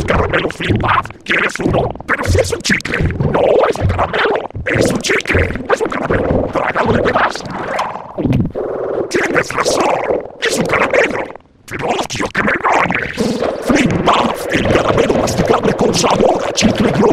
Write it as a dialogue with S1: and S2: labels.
S1: los caramelos Flimbath. ¿Quieres uno? Pero si es un chicle. No es un caramelo. Es un chicle. Es un caramelo. Trágalo de pedazo. Tienes razón. Es un caramelo. Pero odio que me engañes. Flimbath, el caramelo masticable con sabor a chicle grueso.